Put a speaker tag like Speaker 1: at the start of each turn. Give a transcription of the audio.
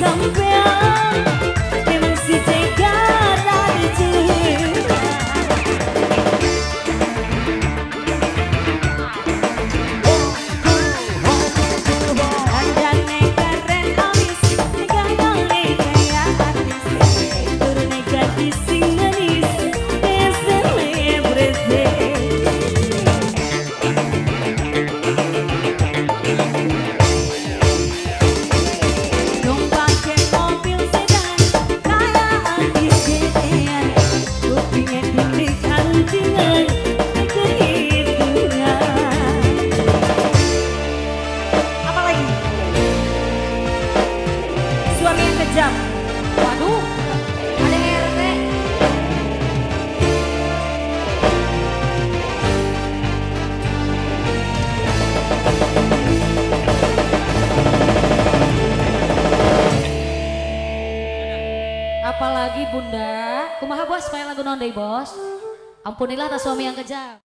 Speaker 1: lòng quê hương jam.
Speaker 2: Waduh. Apalagi bunda, kumaha bos, main lagu nonday bos. Ampunilah atas suami yang kejam.